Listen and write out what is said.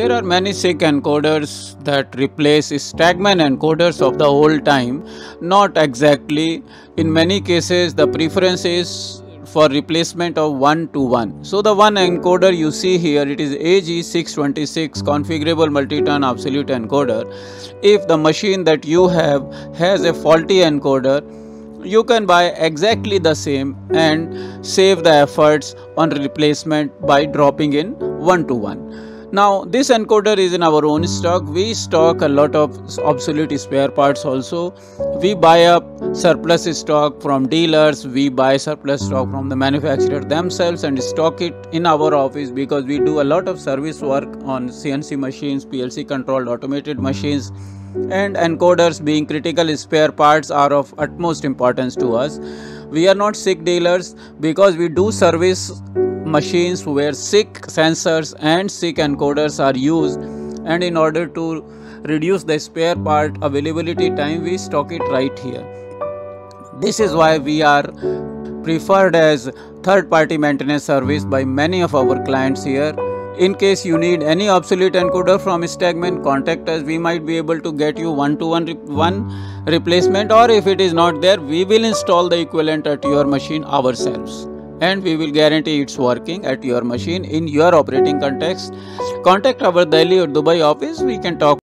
There are many SICK encoders that replace Stegmann encoders of the old time. Not exactly. In many cases, the preference is for replacement of one to one. So the one encoder you see here, it is AG626 configurable multi-turn absolute encoder. If the machine that you have has a faulty encoder, you can buy exactly the same and save the efforts on replacement by dropping in one to one. Now this encoder is in our own stock. We stock a lot of obsolete spare parts also. We buy up surplus stock from dealers. We buy surplus stock from the manufacturer themselves and stock it in our office because we do a lot of service work on CNC machines, PLC controlled automated machines and encoders being critical spare parts are of utmost importance to us. We are not SICK dealers because we do service machines where SICK sensors and SICK encoders are used and in order to reduce the spare part availability time we stock it right here. This is why we are preferred as third party maintenance service by many of our clients here. In case you need any obsolete encoder from Stegmann, contact us. We might be able to get you one to one, one replacement, or if it is not there, we will install the equivalent at your machine ourselves and we will guarantee it's working at your machine in your operating context. Contact our Delhi or Dubai office, we can talk